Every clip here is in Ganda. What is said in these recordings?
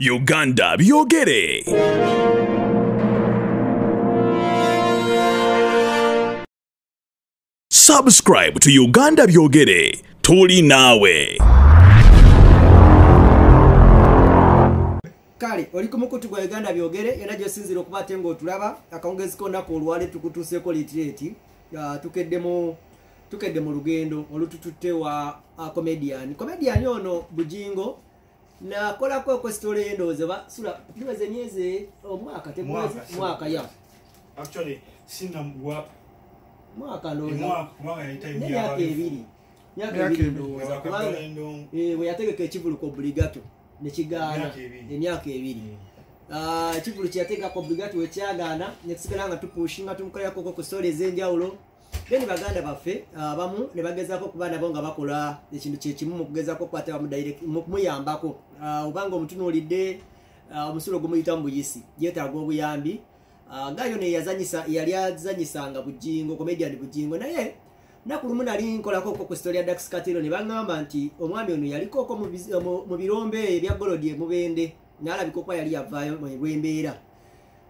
uganda byogere subscribe to uganda byogere tuli naawe kale oli ku mukutu gwa uganda byogere era gyosinzira okuba ate ngaotulaba akawungezi konaku olwali tukutuuseko litireti tukedde mu tukedde mu lugendo olutututte wa comedian. Comedian ono bujingo nakolako okwesitola endowooza basula tuweze emyezi omwaka Mwaka, temuwezi so- mwaka ya. actually sina mgwa mwaka ndowooza mwaka mwaka yayita nemyaka ebiri. Myaka ebiri ndowooza. Kubanga Eh, bwe yategeka ekivulu ku obligato nekigaana Emyaka ebiri. emyaka ebiri. Ah, ekivulu kyeyategeka ku obligato wekyagaana netusigala nga tupushinga tumukolerako ku stori ez'enjawulo then baganda baffe abamu ne bagezako okuba nabo nga bakola ekintu kyekimu mu kugezako okukwata mu kumuyambako Ah, obanga omutunuulidde ah, omusulo gumuyita mu buyisi yeetaaga obuyambi. Gayo neyazanyisa yali azanyisanga bujingo comedian bujingo naye naku lumu nali nkolako ku story ya dax katero ne baŋŋamba nti omwami ono yalikoko mu birombe ebya golodi emubende nalabika okuba yali yavaayo lw'embeera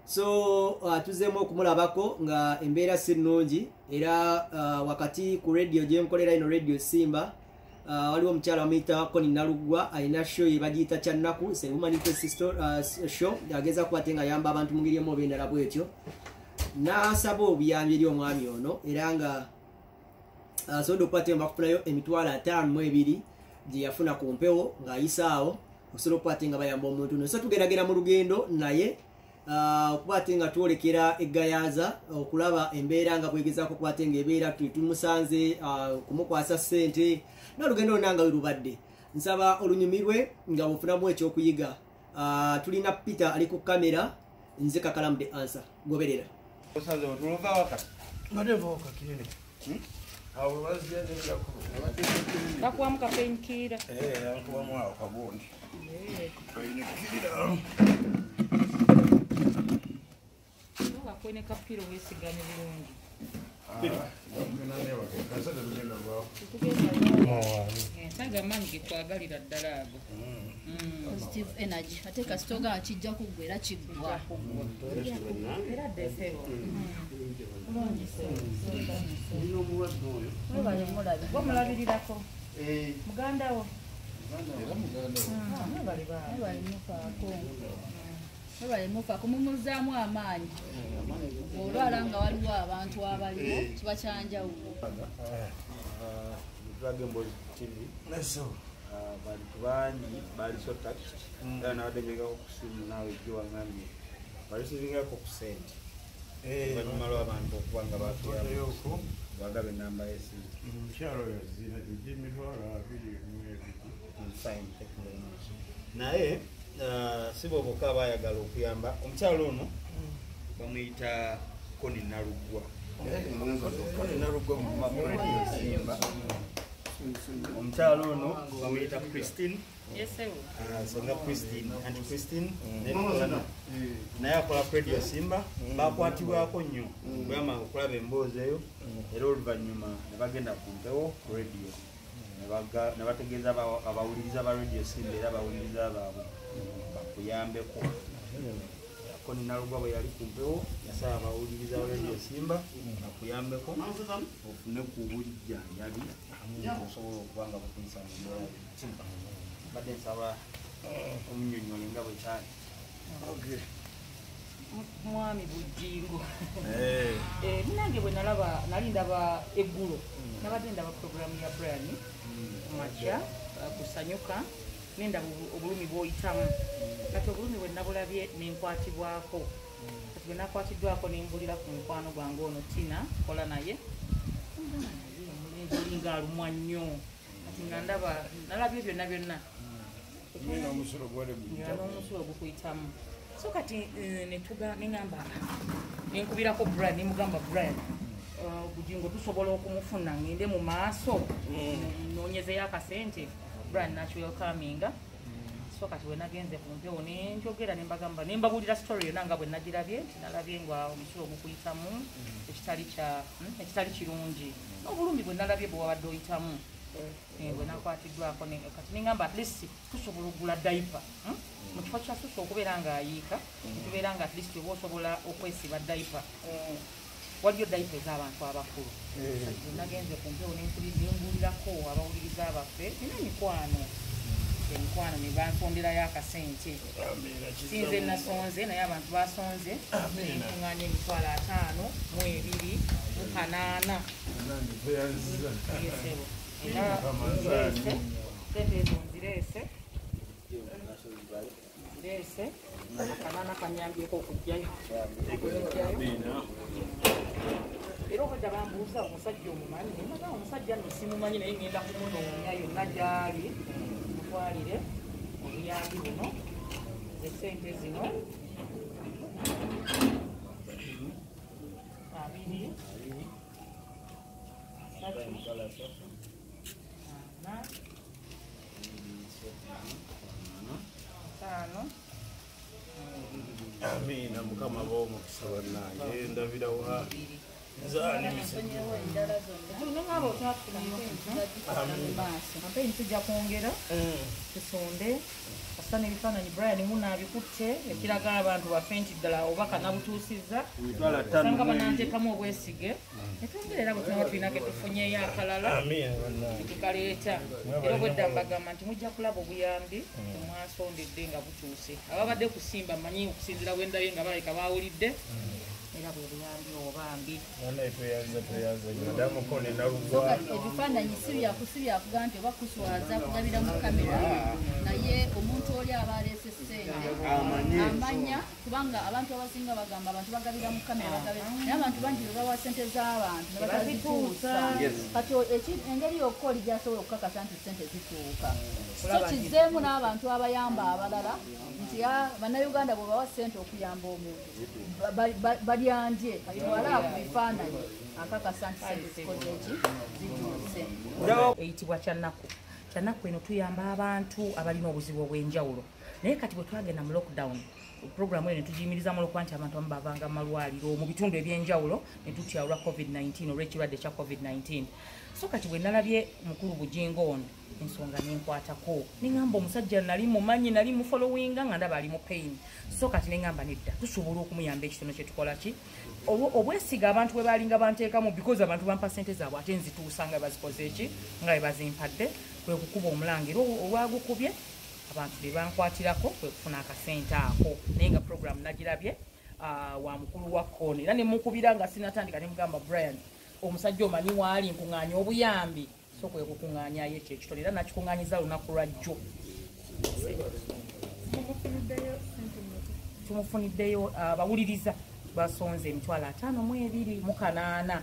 so uh, tuzeemu okumulabako nga embeera si nnungi era uh, wakati ku radio gyenkolera ino radio simba uh, waliwo omukyala bamuyita koni nalugwa alina show yebagiyita uh, show ageza kuba ate nga ayamba abantu mu ngeri emu oba endala bwetyo. N'asaba obuyambi eri omwami ono era nga asobodde okuba te bakufunayo emitwalo ataano mu ebiri gye yafuna ku mpewo ng'ayisaawo okusobola okuba te nga bayamba omuntu no so tugendagenda mu lugendo naye ah, okuba te nga twolekera egayaza okulaba embeera nga bwegezaako okuba te ngaebeera tu- tumusanze ah, kumukwasa ssente n'olugendo lwonna nga lubadde nsaba olunyumirwe nga bufunamu ekyokuyiga. Ah, tulina peter ali ku kamera nze kakalamu the answer goberera. Kinene abo baziyanejakulu bakuwamu yankubamu awo kagundi bakwene kapiro wesigane bulungi. Kasate lugendo lwawo ensaga amaanyi getwagalira ddala ago. Positive energy. Ate kasitoga akijja kuggwa era kiggwa. Era ddefero wamulabirirako mugandawo balimufaako balimufaako mumuzaamu amaanyi. Olwala nga waliwo abantu abaliwo kiba kyanjawulo Dragon Ball TV neso uh, bantu bangi bali so touched. Era nabategekako ku simu naawe giwangambye balisizingako ku sente oluvannyuma lw'abantu okuba nga batuyamba yoko bagaba enamba y'esimu mukyalo yazina egimitwalo abiri very much naye si bo bokka bayagala okuyamba. Omukyalo ono bamuyita koni simba. Omukyalo ono bamuyita christine. Ah, so nga christine anti christine nekolana naye akola radio simba bakwatibwako nnyo. Bwamanga okulaba emboozi eyo era oluvannyuma ne bagenda ku mpewo radio Ne bategeeza aba- abawuliriza ba radio simba era abawuliriza baabwe bakuyambeko. Koni nalugwa bwe yali ku mpewo yasaba abawuliriza ba radio simba bakuyambeko ofune ku bujjanjabi. Osobola okuba nga bukuyisa mu mbeera yo. badde nsaba omunyonyole nga bwe kyali. Mwami bujingo. Eh, nange bwe nalaba nali ndaba eggulo nabadde ndaba programu ya brian makya uh, kusanyuka nendaba obu- obulumi bwoyitamu. Kati obulumi bwe nabulabye nenkwatibwako. Kati bwe nakwatiddwako nembulira ku mukwano gwange ono tina kola naye. Omulenzi olinga alumwa nnyo. Kati nga ndaba nalabye byonna byonna. Nga n'omusulo gukuyitamu. So kati eh, netuga neŋamba nenkubirako brian nemugamba brian bujingo tusobola okumufuna ngende mu maaso nonyezeyo akasente brian nakiwelkaminga so kati wenagenze ku mpewo nenjogera nembagamba nembabulira story yonna nga bwe nagirabye nti nalabye nga omusulo ogukuyitamu ekitali kya hmm, ekitali kirungi. N'obulumi bwe nalabye bwe wabadde oyitamu. Eh, bwe nakwatiddwako kati ningamba at least tusobola okugula daipa mu kifo kya susa okubeera ng'ayiika tubeera nga at least oba osobola okwesiba daipa waliyo daipa ez'abantu abakulu nagenze ku mpewo nengulirako abawuliriza abaffe. Nina emikwano. Emikwano ne bansonderayo akasente sinze nasonze naye abantu basonze. Nenkuŋŋanya emitwalo ataano mu ebiri mu kanaana sente ezo nzireese. Nzireese akanaana kanyambyeko okujjayo era obwedda bambuuza omusajja omumanyi naga omusajja nno simumanyi naye ngenda kumunoonya yonna gyali. Mutwalire obuyambi buno esente zino. Abiri asatu ana ataano. Amiina mukama baomukisa bannange ndabirawo nengaba otwafunayo kampeni tujja kwongera tusonde kasana ebifaananyi brian munaabikutte ekiraga abantu baffe nti ddala obubaka nabutuusizza sanga bananteekamu obwesige netwongera era bwe tunaba tulinako tufunyeyo akalala tukaleeta era obwedda mbagamba nti mujja kulaba obuyambi temwasondedde nga butuuse ababadde kusimba mmanyi okusinzira bwendabye nga balabika bawulidde era bwe buyambi soka nenalugwa ebifaananyi si byaku si byakuga nti oba kuswaza kugabira mu kamera naye omuntu oli aba aleese ssente amanya. kubanga abantu abasinga bagamba abantu bagabira mu kamera naye abantu bangi bwe bawa ssente z'abantu ne batazituusa kati engeri yokka oli gyasobola okukakasa nti ssente zituuka. So kizeemu n'abantu abayamba abalala nti "Ah, bannayuganda bwe bawa ssente okuyamba omuntu ba- ba- ba- balyandye kati wala ku bifaananyi. Akakasa nti ssente zikoze eki zituuse eyitibwa kyanaku. Kyanaku eno tuyamba abantu abalina obuzibu obw'enjawulo. Naye kati bwe twagenda mu lockdown programu eyo netugiyimirizamu olwokuba nti abantu abamu bavanga mu malwaliro mu bitundu eby'enjawulo ne tutya olwa covid-19 olw'ekirwadde kya covid-19 so kati bwe nalabye mukulu bujingo ono ensonga nenkwatako neŋamba omusajja nali mumanyi nali mufolowinga nga ndaba ali mu pain. So kati neŋamba nedda tusobola okumuyamba ekitono kyetukola ki? Olwo- obwesiga abantu bwe balinga banteekamu because abantu bampa sente zaabwe ate nzituusa nga bazikoze eki nga bwe bazimpadde kwe kukuba omulangiro olwagukubye abantu be bankwatirako kwe kufuna akasente ako. Naye nga programu nagirabye wa mukulu wa kooni era nemukubira nga sinatandika nemugamba brian omusajja omanyi waali nkuŋŋaanya obuyambi so kwe kukuŋŋaanyayo ekyo ekitole era nakikuŋŋaanyiza lunaku lwa jjo. Tumufuniddeyo abawuliriza basonze emitwalo ataano mu ebiri mu kanaana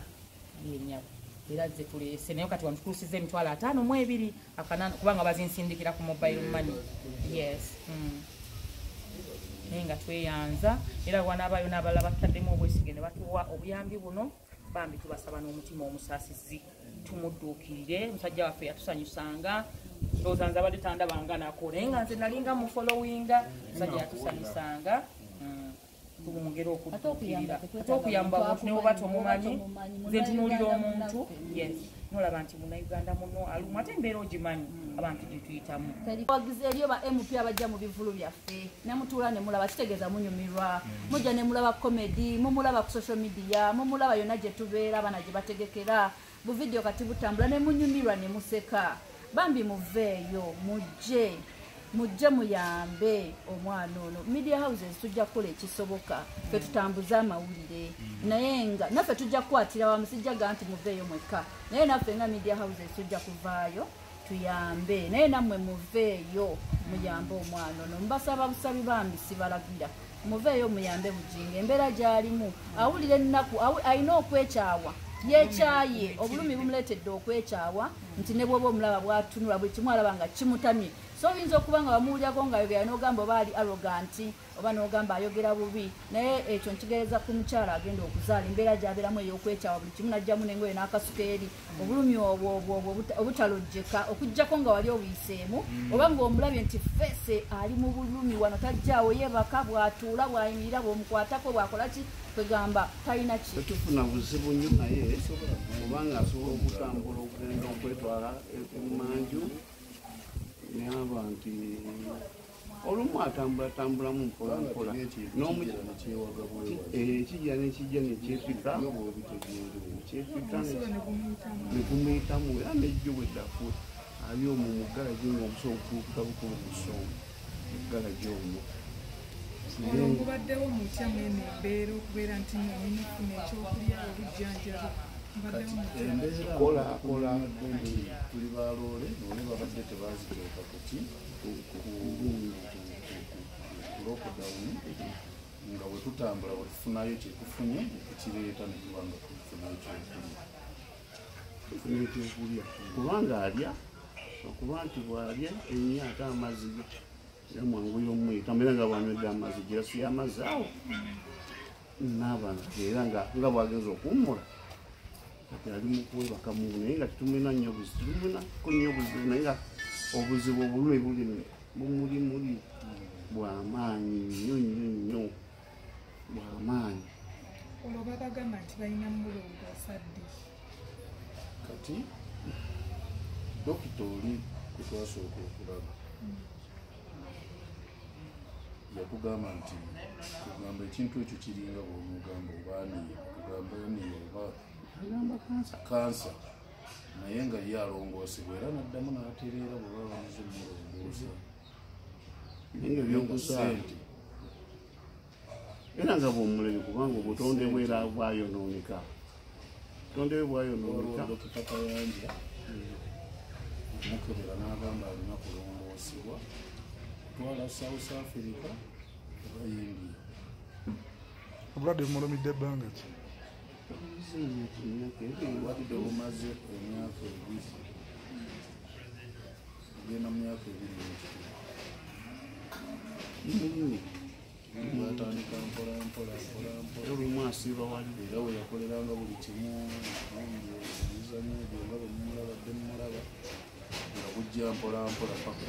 yenyawo. Era ze tuleese naye kati wantutuusiza emitwalo ataano mu ebiri akanaana kubanga bazinsindikira ku mobile money. Yes mm. naye nga tweyanza era wanaabayo n'abalala bataddemu obwesige ne batuwa obuyambi buno bambi tubasaba n'omutima omusaasizi tumudduukirire. Musajja waffe yatusanyusanga ndowooza nze abadde tandabanga nako naye nga nze nalinga mufolowinga musajja yatusanyusanga mm, okuyamba okudduukirira. ate okuyamba muntu omuntu ne oba akumanyi, tomumanyi nze ntunuulira omuntu yes. Nolaba nti munnayuganda muno alumu ate embeera ogimanyi abantu gyetuyitamu wagizi eri oba mp abajja mu bivulu byaffe. Nemutuula nemulaba kitegeeza munyumirwa. Mujja nemulaba komedi mumulaba ku social media mumulaba yonna gye tubeera abaana gye bategekera. Buvidiyo kati butambula nemunyumirwa nemuseka bambi muveeyo mujje mujje muyambe omwana ono. Media houses tujja kukola ekisoboka fe tutambuze amawulire. Naye nga naffe tujja kukwatira wamu sijjaga nti muveeyo mwekka. Naye naffe nga media houses tujja kuvaayo tuyambe. Naye nammwe muveeyo muyambe omwana ono. Mbasaba busabi bambi sibalagira. Muveeyo muyambe bujinga embeera gyalimu awulira ennaku alina okwekyawa. Yekyaye obulumi bumuleetedde okwekyawa nti ne bwoba omulaba bwatunula buli kimu alaba nga kimutamye so oyinza okuba nga bamuwulyako nga ayogera n'ogamba oba ali arroganti oba n'ogamba ayogera bubi naye ekyo nkitegeereza ku mukyala agenda okuzaala. Embeera gyabeeramu ey'okwekyawa buli kimu najjamu n'engoye n'akasukeeri obulumi obwo obwo obwo obuta- obutalojjeka okugjako nga wali obuyiseemu oba ng'omulabye nti feese ali mu bulumi wano tajjaawo yebaka bw'atuula bw'ayimirira bw'omukwatako bw'akola ki? Kwegamba talina ki? Tetufuna buzibu nnyo naye kubanga asobola okutambula okugenda okwetwa mutwala emanju naba nti olumu atambulatambulamu mpolampola ekijja nekijja nekyefika kyefika. Nekumuyitamu era nejjo bweddafu ali omwo mugalagi nga obusobola okutuuka bukulu kusoma mugalagi omwo. Olwo ngubaddewo mutya mwene embeera okubeera nti nomina okufuna ekyokulya obujjanjabi mutya kola tuli baloole nole babadde tebaziteeka kuki lockdown nga bwe tutambula bwe tufunayo kyekufunye tukireeta ne tuba nga tufunayo kyokulya tufuna ekyokulya kubanga alya okuba nti bwalya ennyo ate amazzi era mwangu y'omwita mbeera nga bwanywedde amazzi girasi y'amazzi awo naaba era nga bwagenza okuwummula kati ali mukwebaka mu naye nga tetumina nnyo buzibu tuluminako nnyo obuzibu naye nga obuzibu obulumi buli bumuli muli bwamaanyi nnyo nnyo nnyo bwamaanyi olwo babagamba nti balina mulongoosa ddi kati dokita oli kwetwasooka okulaba. Yatugamba nti tugamba ekintu ekyo kiringa bwomugamba obaaniye tugamba aniye oba agamba kansa kansa naye nga ye alongoosebwa era naddamu n'atereera bwe baba bamaze omulongoosa naye nga ebyokusaa sente era nga bwomulebe kubanga obutonde bwera bwayonooneka obutonde bwe bwayonooneka waliwo dokita kayanja okumukebera n'agamba alina kulongoosebwa kutwala south africa oba india obulwadde bumulumidde ebbanga ki obulwadde bumaze emyaka ebiri genda mu myaka ebiri n'ekitundu batandika mpola mpola mpola mpola olumu asiiba wali era we yakoleranga buli kimu emizanyo egyo nga bwe mumulabadde mumulaba nga bujja mpola mpola paka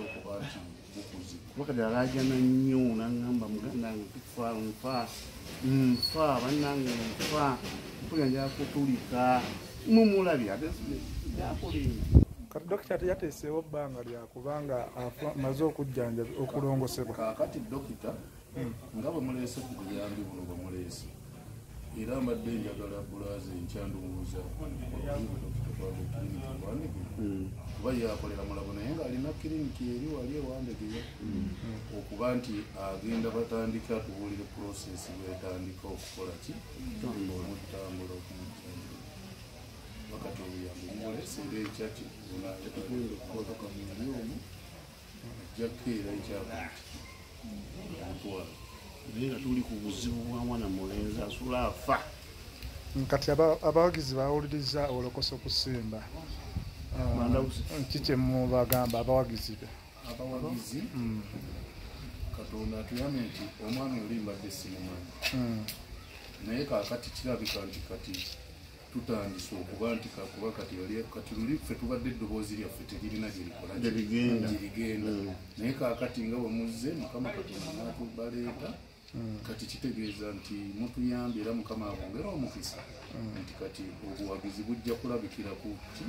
okuba nti bukuzibwa wakati alajana nnyo naŋŋamba muganda tufa nfa nfa bannange nfa mpulira mumulabye ate jakulinda kati dokita teyateeseewo bbanga lyakubanga amaze okujjanjabi okulongosebwa. Kaakati dokita nga bwe muleese ku buyambi buno bwe muleese era mbadde njagala bulaze enkyandubuuza kuba yakolera mulabo naye ng'alina kiriniki eri wali ewandegeya okuba nti agenda batandika tubuulire process bwetandika okukola ki? Omutambula okumujjanjaba wakati obuyambi bumuleese era ekyaki onaotoka muli omu. Ajjako era ekyakuti omutwalo. Naye nga tuli ku buzibu bwa mwana mulenzi asula afa. Kati aba- abawagizi bawuliriza olokosa okusimba Ah, Bandawuzi. ki kyemubagamba abawagizi be abawagizi? Katonda atuyambe nti omwami oli mbadde simumanyi. Mm. naye kakati kirabika nti kati tutandise okuba nti kakuba kati kati luli ffe tubadde eddoboozi lyaffe teririna gyerigenda Mm. naye kakati nga bwemuzze mukama katonda natubaleeta kati kitegeeza nti mutuyambe era mukama abongera omukisa. Nti kati obuwagizi bujja kulabikira ku ki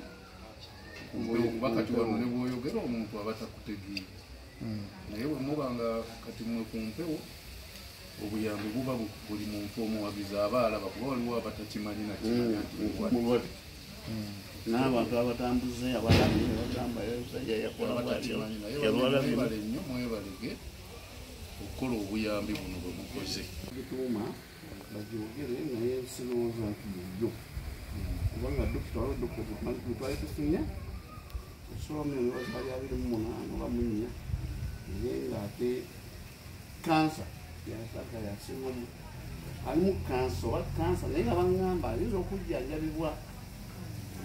kumpewo kuba kati wano ne bwoyogera omuntu aba takutegeera naye bwemuba nga kati mwe ku mpewo obuyambi buba bu- buli muntu omuwagizi aba alaba kuba waliwo abatakimanyi nakimanya nti mulwadde. mulwadde n'abantu abatambuze abalabye bagamba omusajja yakola bwatyo. Abatakimanyi naye yalwala mwebale nnyo mwebalege okukola obuyambi buno bwe mukoze. Bituuma bagyogere naye sirowooza nti bujjo kubanga dokita waliwo dokita twali tufunye osomyo nibali abiri mu munaana oba munya naye ngaate kansa yasaka yasingamu alimu kansa oba kansa naye nga baŋŋamba ayinza okujjanjabibwa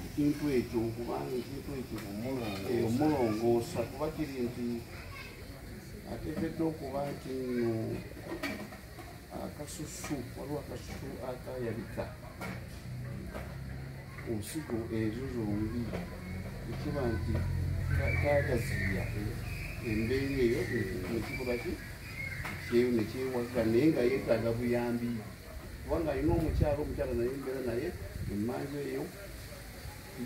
ekintu ekyo kubanga ekintu ekyo omulongoosa kuba kiri nti ateekeddwa okuba nti nno akasusu waliwo akasusu akayabika obusigo ezo zombi ekiba nti ka- kagaziya embeera eyo nekikola ki nekyewaga naye nga yeetaaga buyambi kubanga alina omukyalo omukyala naye embeera naye emmanju eyo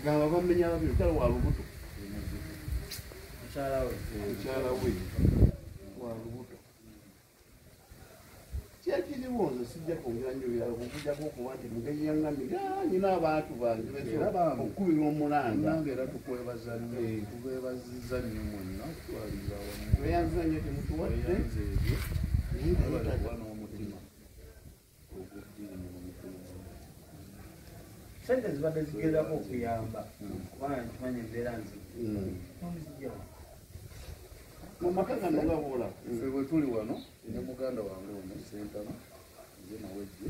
gamba bamenya babiri kale wa lubuto mukyala we. wa lubuto kyekiriwo nze sijja kwongera nnyo birala okujjako okuba nti mugenyi yaŋŋambi nyina abantu bange okukubira omulanga. Nange era tukwebaza nnyo tubeebaziza nnyo mwenna okutwaliza awamu tweyanziza nnyo temutuwadde n'omutima oguddiini sente zibadde zigezako okuyamba. kubanga nkimanya embeera nzi Mm. omuzijjawa mu maka gano nga bwola ffe bwe tuli wano ne muganda wange ono sentama nze nawejje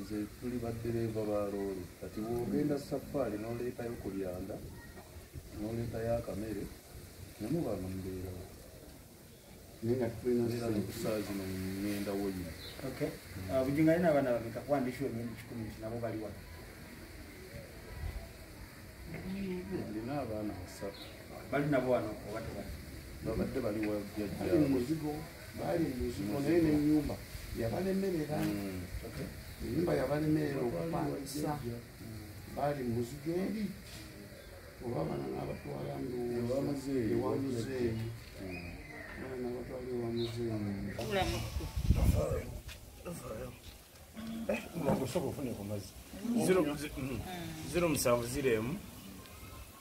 nze tuli baddereeva ba loole kati bwogenda safaari n'oleetayo ku lyanda n'oleetayo akamere nemuba nga mubeerawo naye nga tulina era nekusaazi zino ŋŋenda woyina bujinga alina abaana bameka kuwandisha emyezi kikumi nti nabo bali wano. Ndina abaana basatu. Bali nabo wano oba tebali? Babadde bali wa bali muzigo naye nenyumba yabalemerera enyumba yabalemerera okupangisa. Baali mu muzigo eri oba bana nabatwala Ewamuzeeyi. ewamuzeeyi. Bana nabatwala ewamuzeeyi. Osobola ofune ku mazzi. Zero- ziro musanvu ziremu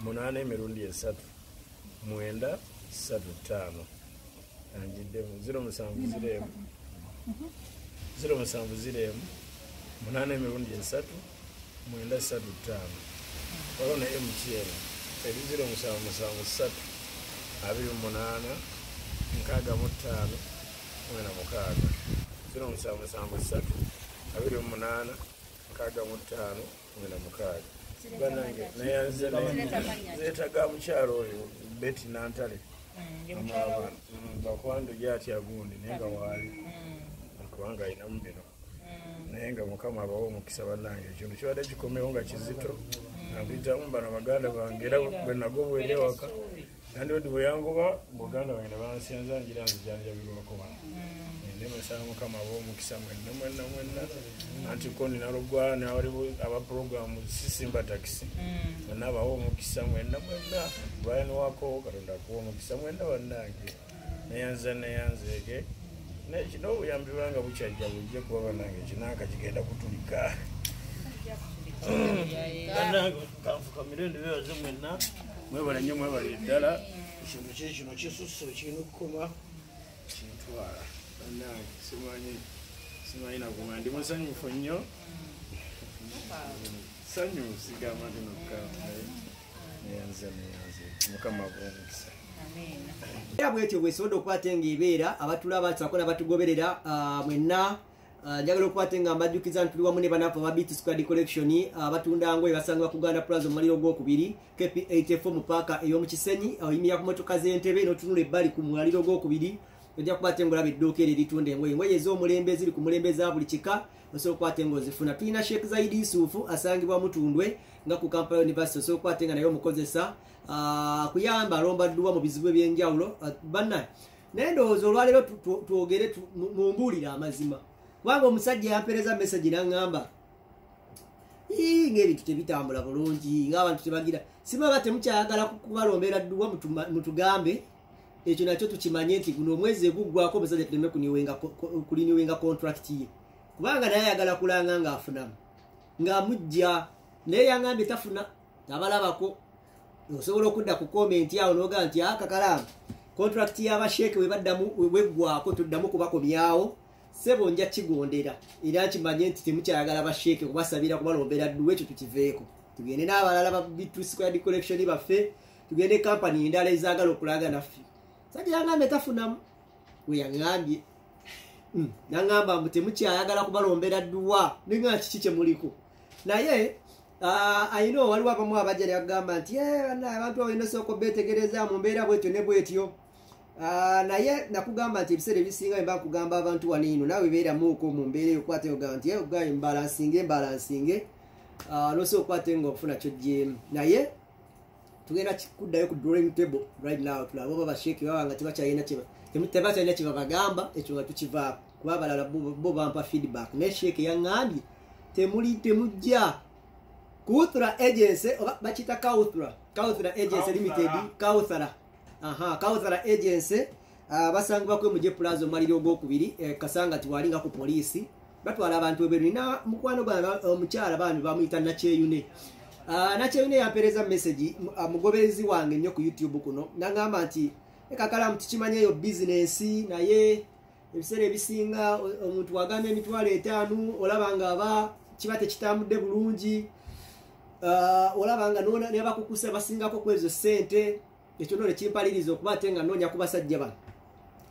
munaana emirundi esatu mwenda satu ttaano. Anjiddemu ziro musanvu ziremu ziro musanvu ziremu munaana emirundi esatu mwenda satu ttaano waliwo ne mtn eri ziro musanvu musanvu satu abiri munaana nkaaga mu ttaano mwena mukaaga. Ziro musanvu musanvu satu abiri munaana nkaaga mu ttaano mwena mukaaga banange nayanze zeetaga mukyalo oyo beti nantale. Bakwandu gyatya gundi naye nga waali kubanga ayinamu bino. Naye nga mukama abawo omukisa bannange ekintu kibadde kikomewo nga kizito. Nampitamu bano baganda bange era bwe nagobwera ewaka nandiodi bwe yangoba buganda bange ne bansyanza ngira nzijanjabirwako bano nemusaba mukama abawo omukisa mwenna mwenna mwenna. Anti ko ninalugwa nawaliwo abaprogramu sisimba takisi mwenna abawo omukisa mwenna mwenna. Bwayaniwako katonda akuwa omukisa mwenna bannange. Neyanza neyanzeege nekino obuyambi bwanga bukyajja bujje kuba bannange kinanka kigenda kutulika. Bannange kanfukamire ndibebaze mwenna mwebale nnyo mwebale ddala. Ekintu kyekino kisusse kirina okukoma kintwala. Bannange simanyi simanyi nakuma ndi musanyufu nnyo. Sanyu sigamba ndi nokka neyanze neyanze. Mukama bwomukisa era bwetyo bwesobodde okukwata ngaebeera abatulaba tusako nabatugoberera ah, mwenna ah, njagala okukwata nga mbajjukiza nti tuli wamu ne banafu aba bit squad collection abatunda ngoye basangibwa ku uganda plaza omuliro gwokubiri kp 84 mu paaka ey'omukisenyi oyimira ku motoka z'entebe n'otunula ebbali ku mwaliro gwokubiri ojja kukwata nga olaba edduuka eryo eritunda engoye. Engoye ez'omulembe ziri ku mulembe za buli kika osobola okukwata nga ozifuna tulina sheek zaidi yusufu asangibwa mutundwe nga ku kampala university osobola okukwata nga naye omukozesa Ah, kuyamba alombaddwa mu bizibu ebyenjawulo Ah, banna naye ndowooza olwaleero twogere mumbuulire amazima. Kubanga omusajja yampereza message naŋŋamba "Ii, ng'ebintu tebitambula bulungi ng'abantu tebagira. Simaba temukyayagala ku- kubalombera dduwa mutugambe ekyo nakyo tukimanye nti guno omwezi eguggwako omusajja tuleme kuliniwenga contract ye. Kubanga naye ayagala kulanga ng'afunamu ng'amujja naye yaŋŋambye tafuna tabalabako osobola okudda ku komenti awo noga nti akakalaamu contract y'abasheeke webaddamu weggwako toddamu kubakomyawo sebo nja kigondera era nkimanye nti temukyayagala basheeke kubasabira kubalombera dduwa ekyo tukiveeko. Tugende n'abalala ba bitsquad collection baffe tugende kampani endala ezaagala okulaga naffe. Sajja yaŋambye tafunamu weyaŋambye Mm, naŋŋamba mbu temukyayagala kubalombera dduwa nenga kiki kyemuliko naye ah, ayina waliwo abamu abajja ne bagamba nti "Eh, abantu abalina osooka obetegereza mu mbeera bwetyo ne bwetyo. Ah, naye nakugamba nti ebiseera ebisinga mba nkugamba abantu wano ino naawe beeramuuko mu mbeera eyo okwate ogamba nti ogaye mbalansinge mbalansinge Ah, nosobola okwate nga okufuna kyojjeemu naye tugenda kuddayo ku drawing table right now tulabe oba basheeke baba nga tebakyalina kye ba- temu- tebakyalina kye babagamba ekyo nga tukivaako kuba abalala bo bampa feedback. Naye sheeke yaŋŋambye temuli temujja kuuthra agency oba bakita kauthra kauthra agency limited kauthara aha kauthara agency ah, basangibwako muje plaza omwaliro ogwokubiri eh, kasanga tiwalinga ku polisi batwala abantu ebweru nina mukwano gwange omukyala bami bamuyita nakyeyune Ah, nakyeyune yampereza message mu- ah, mugoberezi wange nnyo ku youtube kuno. Nagamba nti ekakalamu tukimanyi eyo bizinensi naye ebiseera ebisinga omuntu wagamba emitwalo etaano olaba nga aba kiba tekitambudde bulungi olaba nga nebakukusa basingako ku ezo sente ekyo no nekimpaliriza okuba ate nga noonya ku basajja bano.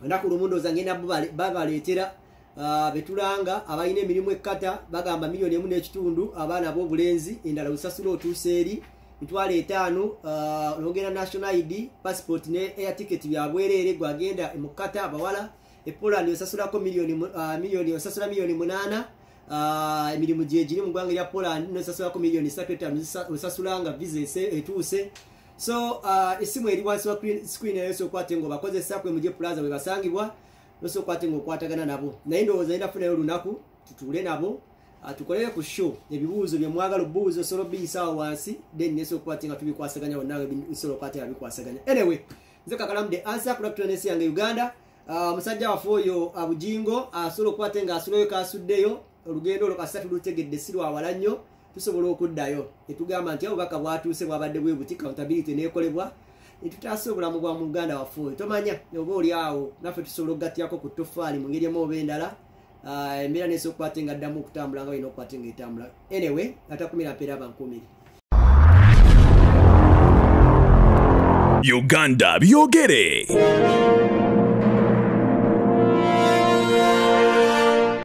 Olunaku lumu ndooza ngenda babaleetera ah, betulanga abalina emirimu ekkata bagamba miliyoni emu n'ekitundu abaana b'obulenzi endala lusasula otuusa eri mitwalo etaano ah, nogenda national id passport ne air ticket byabwereere gwagenda mu kata abawala epoland osasulako miliyoni osasula miliyoni munaana Ah, emirimu gyegiri mu ggwanga erya poland nosasulako miliyoni satu etaano zisa- osasula nga visa etuuse so ah, esimu eri wansi wa cre- screen eyo sokwate nga obakozesa kwe muje plaza bwe basangibwa nosokwate nga okwatagana nabo. Naye ndowooza enda funayo olunaku tutuule nabo ah, tukolere ku show ebibuuzo bye mwagala obuuzo osobola obiyisaawo wansi then nesokwate nga tubikwasaganya wonnawe bisobola okwate nga bikwasaganya. Anyway nze kakalamu the answer kulaptonesi yange uganda. Ah, omusajja waffe oyo abujingo asobola okukwate nga asulayo kasuddeyo olugendo olwo kasita tulutegedde si lwawala nnyo tusobola okuddayo. Netugamba nti obubaka bwatuuse bwabadde bwe buti accountability nekolebwa. Netutaasa obulamu bwa mu uganda waffe tomanya oba oli awo naffe tusobola okugattiyako ku tofaali mu ngeri emu oba endala. Ah, embeera nesobola okukwate nga addamu okutambula nga balina okukwate nga etambula. Anyway atakumira mpeera abankumiri uganda byogere